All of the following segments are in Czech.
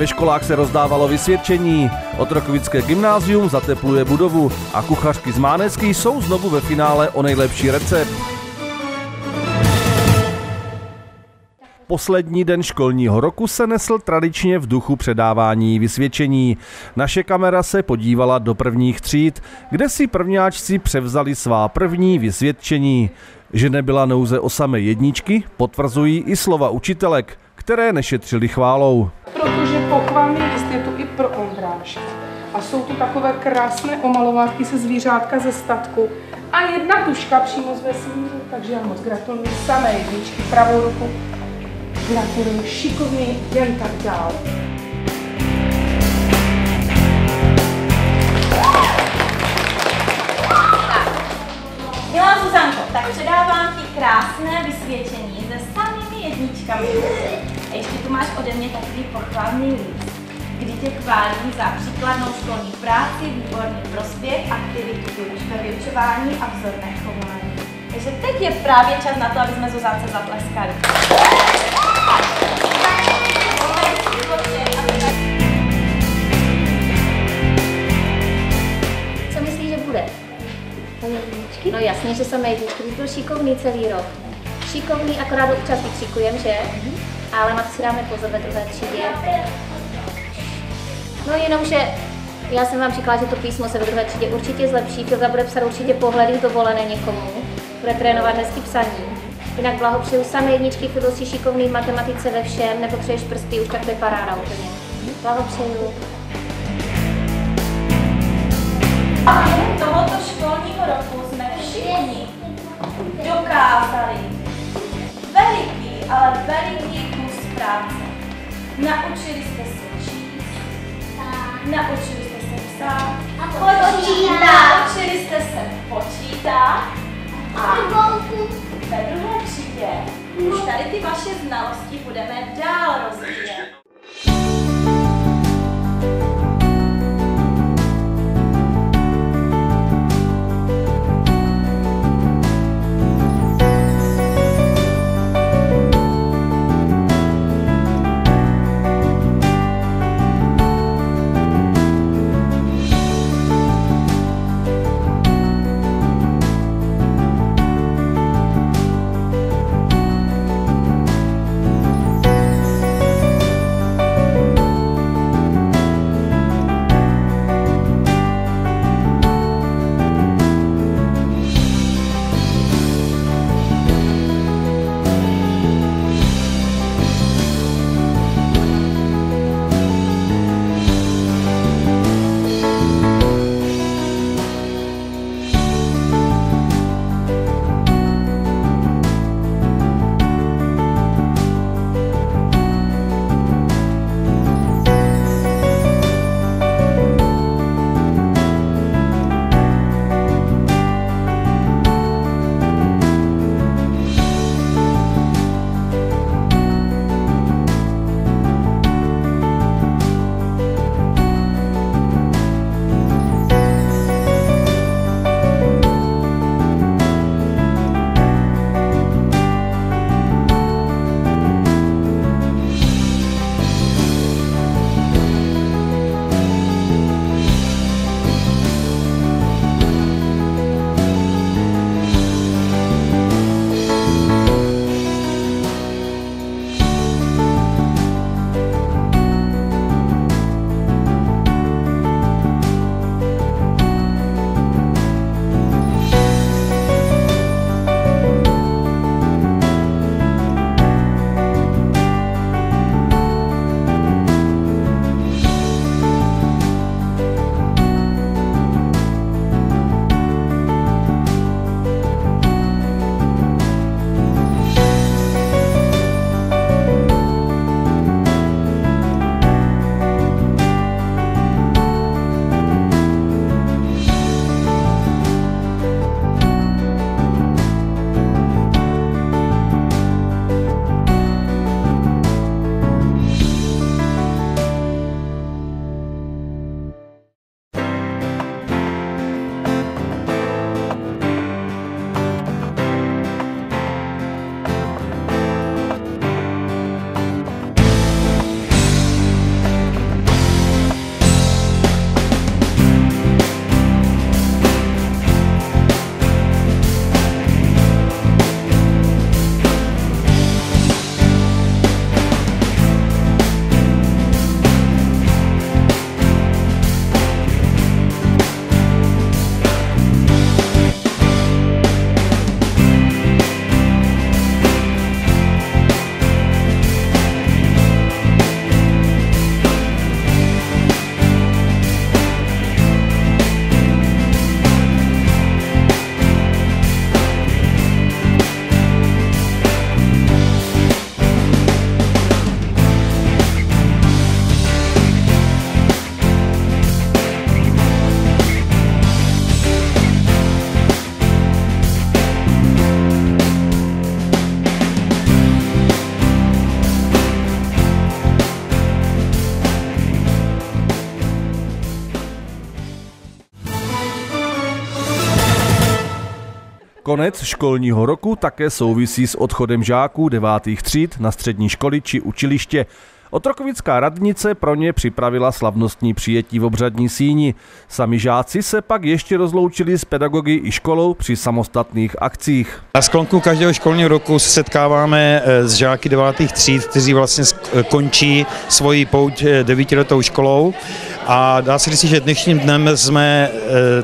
Ve školách se rozdávalo vysvědčení. Otrokovické gymnázium zatepluje budovu a kuchařky z Mánecký jsou znovu ve finále o nejlepší recept. Poslední den školního roku se nesl tradičně v duchu předávání vysvědčení. Naše kamera se podívala do prvních tříd, kde si prvňáčci převzali svá první vysvědčení. Že nebyla nouze o samé jedničky, potvrzují i slova učitelek, které nešetřili chválou. Protože pochvalný list je tu i pro Ondráše. A jsou tu takové krásné omalovátky se zvířátka ze statku a jedna tuška přímo z vesmíru, takže já moc gratuluji samé jedničky, pravou ruku. Gratuluji, šikovný, jen tak dál. Milá Zuzanko, tak předávám ti krásné vysvědčení se samými jedničkami. A ještě tu máš ode mě takový pochválný list, kdy tě chválím za příkladnou školní práci, výborný prospěch, aktivitu ve vyučování a vzorné chování. Takže teď je právě čas na to, aby jsme Zuzance zatleskali. Co myslíš, že bude? No jasně, že samé jedničky, by byl šikovný celý rok. Šikovný, akorát občas vykřikujeme, že? Ale si dáme pozor ve druhé třídě. No jenom, že já jsem vám říkala, že to písmo se ve druhé třídě určitě zlepší. Filka bude psat určitě pohledy dovolené někomu. Bude trénovat hezky psaní. Jinak blahopřeju samé jedničky, Fidel si šikovný v matematice ve všem, nebo přeješ prsty, už tak to je paráda úplně. Blahopřeju. Tohoto školního roku jsme všichni dokázali veliký, ale veliký práce. Naučili jste se číst, naučili jste se psát, počítat, naučili jste se počítat. A ve druhé třídě už tady ty vaše znalosti budeme dál rozvíjet. Konec školního roku také souvisí s odchodem žáků devátých tříd na střední školy či učiliště. Otrokovická radnice pro ně připravila slavnostní přijetí v obřadní síni. Sami žáci se pak ještě rozloučili s pedagogy i školou při samostatných akcích. Na sklonku každého školního roku se setkáváme eh, s žáky devátých tříd, kteří vlastně eh, končí svoji pouť eh, devítiletou školou a dá se říct, že dnešním dnem jsme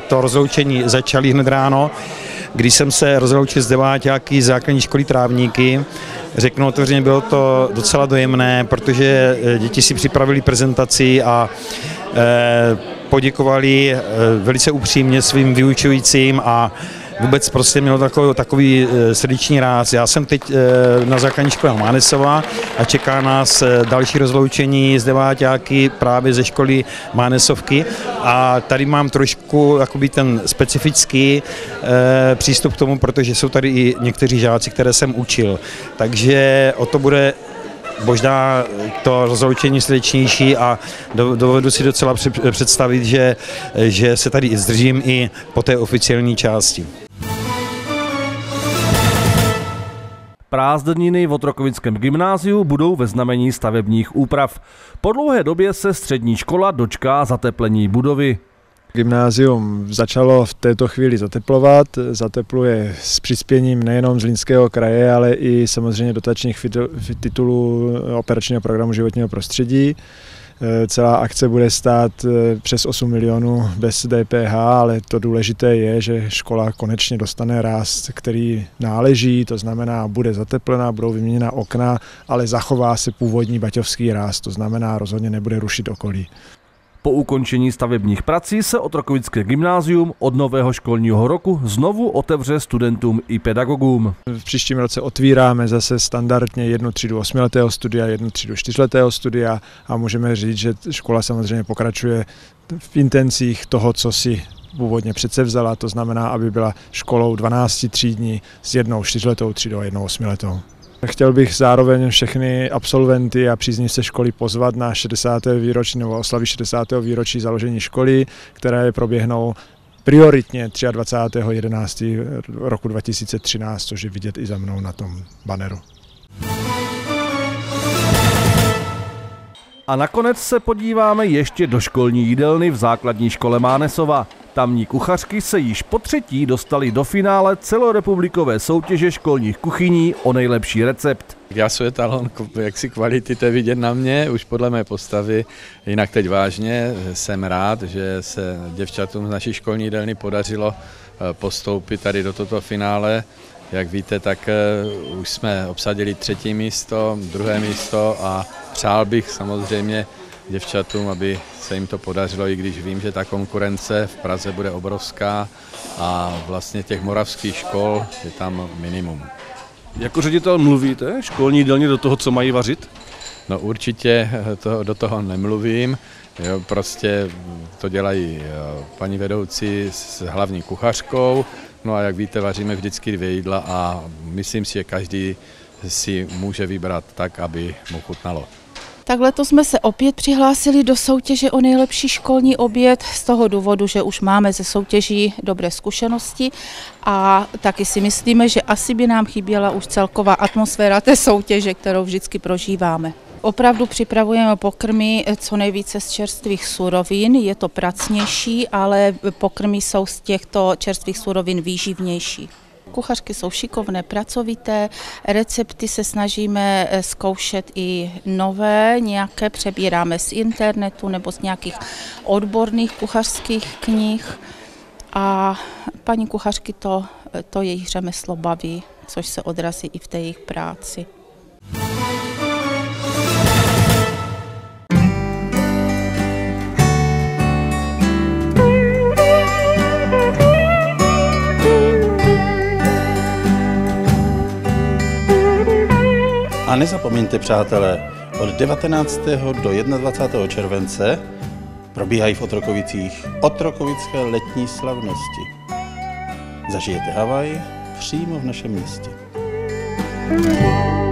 to rozloučení začali hned ráno, když jsem se rozloučil s deváťáky základní školy Trávníky řeknu otevřeně, bylo to docela dojemné, protože eh, děti si připravili prezentaci a eh, poděkovali eh, velice upřímně svým vyučujícím a vůbec prostě měl takový, takový srdeční ráz. Já jsem teď na základní škole Mánesova a čeká nás další rozloučení z deváťáky právě ze školy Mánesovky a tady mám trošku jakoby ten specifický přístup k tomu, protože jsou tady i někteří žáci, které jsem učil. Takže o to bude možná to rozloučení srdečnější a dovedu si docela představit, že, že se tady zdržím i po té oficiální části. Prázdniny v Otrokovickém gymnáziu budou ve znamení stavebních úprav. Po dlouhé době se střední škola dočká zateplení budovy. Gymnázium začalo v této chvíli zateplovat, zatepluje s přispěním nejenom z Línského kraje, ale i samozřejmě dotačních titulů operačního programu životního prostředí. Eh, celá akce bude stát eh, přes 8 milionů bez DPH, ale to důležité je, že škola konečně dostane ráz, který náleží, to znamená, bude zateplená, budou vyměněna okna, ale zachová se původní baťovský ráz, to znamená, rozhodně nebude rušit okolí. Po ukončení stavebních prací se Otrokovické gymnázium od nového školního roku znovu otevře studentům i pedagogům. V příštím roce otvíráme zase standardně jednu třídu osmiletého studia, jednu třídu čtyřletého studia a můžeme říct, že škola samozřejmě pokračuje v intencích toho, co si původně přece vzala, to znamená, aby byla školou 12 třídní s jednou čtyřletou třídou a jednou osmiletou. Chtěl bych zároveň všechny absolventy a příznivce školy pozvat na 60. výročí nebo oslavy 60. výročí založení školy, které proběhnou prioritně 23.11. roku 2013, což je vidět i za mnou na tom baneru. A nakonec se podíváme ještě do školní jídelny v základní škole Mánesova. Tamní kuchařky se již po třetí dostali do finále celorepublikové soutěže školních kuchyní o nejlepší recept. Já svůj talon jaksi kvality, to vidět na mě, už podle mé postavy. Jinak teď vážně jsem rád, že se děvčatům z naší školní jídelny podařilo eh, postoupit tady do toto finále. Jak víte, tak eh, už jsme obsadili třetí místo, druhé místo a přál bych samozřejmě děvčatům, aby se jim to podařilo, i když vím, že ta konkurence v Praze bude obrovská a vlastně těch moravských škol je tam minimum. Jako ředitel mluvíte školní jídelně do toho, co mají vařit? No určitě to, do toho nemluvím, jo, prostě to dělají paní vedoucí s hlavní kuchařkou, no a jak víte, vaříme vždycky dvě jídla a myslím si, že každý si může vybrat tak, aby mu chutnalo. Tak letos jsme se opět přihlásili do soutěže o nejlepší školní oběd z toho důvodu, že už máme ze soutěží dobré zkušenosti a taky si myslíme, že asi by nám chyběla už celková atmosféra té soutěže, kterou vždycky prožíváme. Opravdu připravujeme pokrmy co nejvíce z čerstvých surovin, je to pracnější, ale pokrmy jsou z těchto čerstvých surovin výživnější. Kuchařky jsou šikovné, pracovité, recepty se snažíme eh, zkoušet i nové, nějaké přebíráme z internetu nebo z nějakých odborných kuchařských knih a paní kuchařky to, eh, to jejich řemeslo baví, což se odrazí i v té jejich práci. A nezapomeňte, přátelé, od 19. do 21. července probíhají v Otrokovicích Otrokovické letní slavnosti. Zažijete Havaj přímo v našem městě. thank you